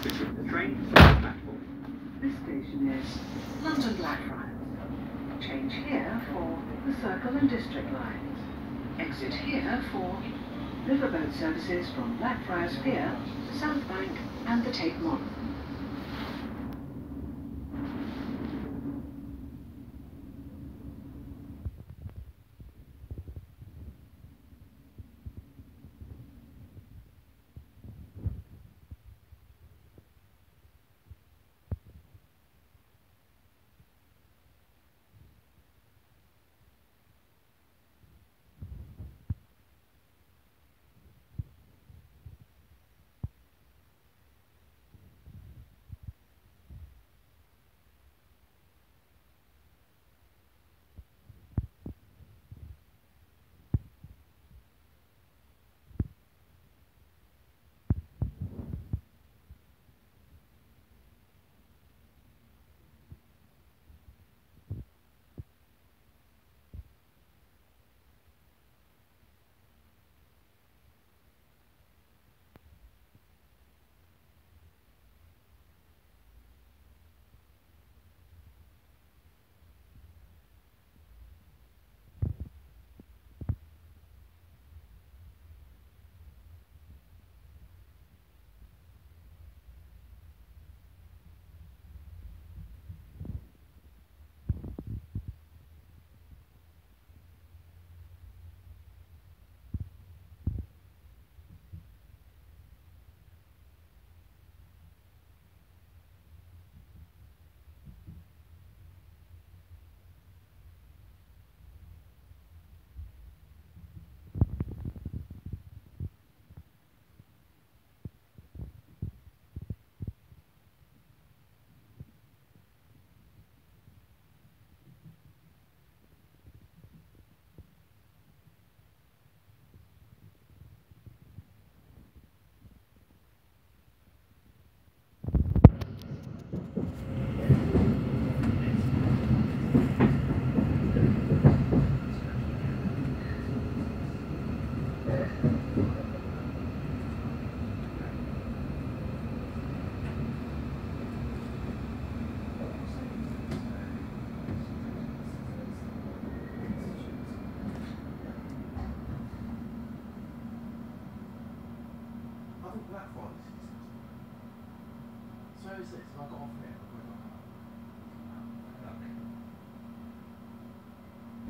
This station is London Blackfriars. Change here for the Circle and District lines. Exit here for riverboat services from Blackfriars Pier, South Bank and the Tate Modern. I think Blackfriars is So is this. I got off here? Have I got off? Look.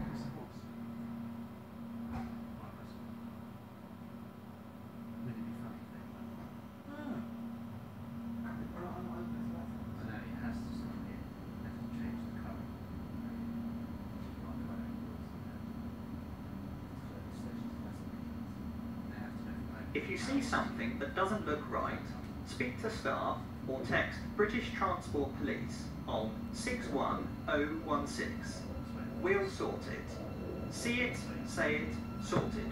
Where's the horse? Right, that's all. Wouldn't it be funny if they went like Ah. I think we're on over to Blackfriars. I know it has to stop here. They have to change the colour. Right, right, They have to know like- If you see something that doesn't look right, speak to staff or text British Transport Police on 61016. We'll sort it. See it, say it, sorted.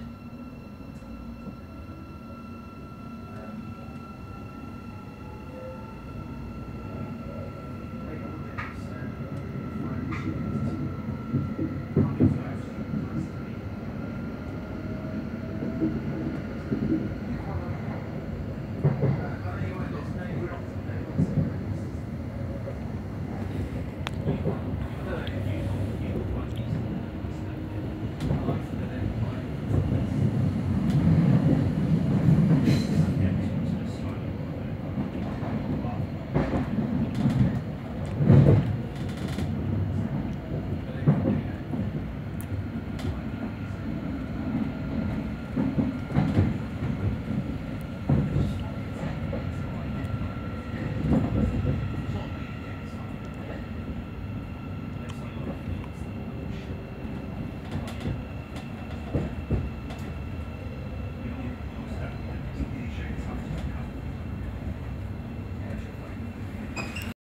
Thank you.